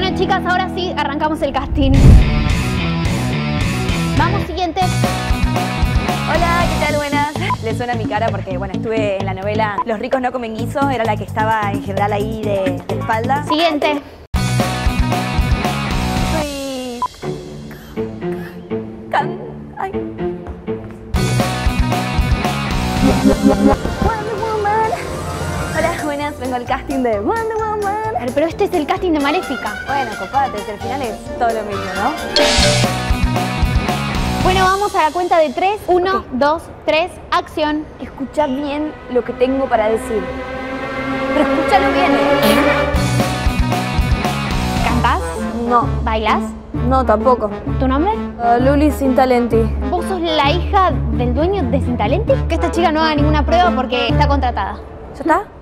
Bueno, chicas, ahora sí, arrancamos el casting. Vamos, siguiente. Hola, ¿qué tal? Buenas. Le suena mi cara porque, bueno, estuve en la novela Los ricos no comen guiso, era la que estaba en general ahí de, de espalda. Siguiente. Soy... Can... Ay. Vengo al casting de Wonder Woman. Pero, pero este es el casting de Maléfica. Bueno, copate, al final es todo lo mismo, ¿no? Bueno, vamos a la cuenta de tres. Uno, dos, tres, acción. Escucha bien lo que tengo para decir. Pero escúchalo bien, ¿eh? ¿Cantás? No, ¿Bailas? no, tampoco. ¿Tu nombre? Uh, Luli sin talenti. ¿Vos sos la hija del dueño de Sintalenti? Que esta chica no haga ninguna prueba porque está contratada. ¿Ya está?